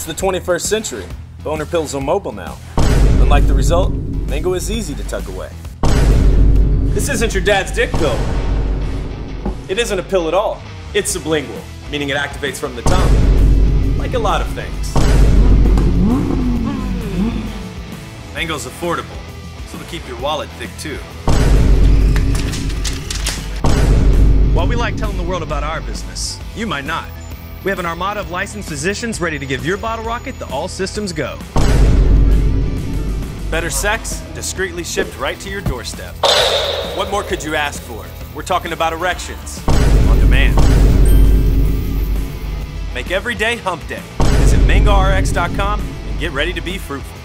It's the 21st century. Boner pills are mobile now. And like the result, Mango is easy to tuck away. This isn't your dad's dick pill. It isn't a pill at all. It's sublingual, meaning it activates from the tongue. Like a lot of things. Mango's affordable, so to keep your wallet thick too. While we like telling the world about our business, you might not. We have an armada of licensed physicians ready to give your bottle rocket the all systems go. Better sex, discreetly shipped right to your doorstep. What more could you ask for? We're talking about erections. On demand. Make every day hump day. Visit MangoRx.com and get ready to be fruitful.